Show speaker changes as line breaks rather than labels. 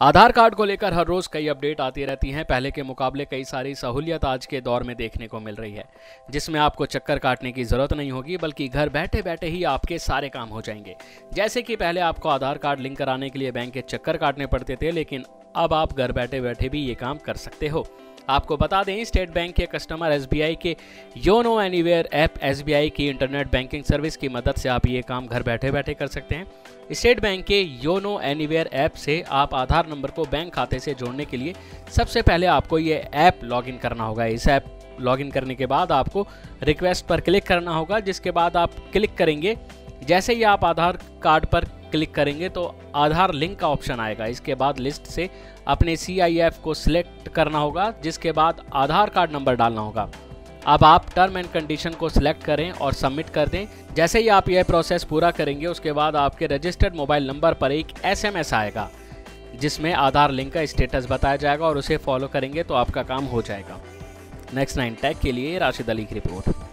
आधार card को लेकर हर रोज कई अपडेट आती रहती हैं। पहले के मुकाबले कई सारी सहूलियत आज के दौर में देखने को मिल रही है, जिसमें आपको चक्कर काटने की ज़रूरत नहीं होगी, बल्कि घर बैठे बैठे ही आपके सारे काम हो जाएँगे। जैसे कि पहले आपको आधार कार्ड लिंक कराने के लिए बैंक के चक्कर काटने पड़ते थे, लेकिन अब आप घर बैठे बैठे भी ये काम कर सकते हो। आपको बता दें, स्टेट बैंक के कस्टमर एसबीआई के योनो एनीवेयर ऐप एसबीआई की इंटरनेट बैंकिंग सर्विस की मदद से आप ये काम घर बैठे बैठे कर सकते हैं। स्टेट बैंक के योनो एनीवेयर ऐप से आप आधार नंबर को बैंक खाते से जोड़ने के लिए सबसे पहले आपको ये ऐप लॉगिन करना होगा। इस ऐप लॉगिन करने के बाद आपको रिक्वेस्ट पर क्लिक करना होगा, जिसके बाद आप क्लिक करेंगे। जैसे ही आप आधार कार्ड पर क्लिक करेंगे तो आधार लिंक का ऑप्शन आएगा। इसके बाद लिस्ट से अपने सीआईएफ को सिलेक्ट करना होगा, जिसके बाद आधार कार्ड नंबर डालना होगा। अब आप टर्म एंड कंडीशन को सिलेक्ट करें और सबमिट कर दें। जैसे ही आप यह प्रोसेस पूरा करेंगे, उसके बाद आपके रजिस्टर्ड मोबाइल नंबर पर एक एसएमएस आएगा, जिसमें आधार लिंक का स्टेटस बताया जाएगा और उसे फॉलो करेंगे तो आपका काम हो जाएगा। नेक्स्ट नाइन, टैग के लिए राशिद अली की रिपोर्ट।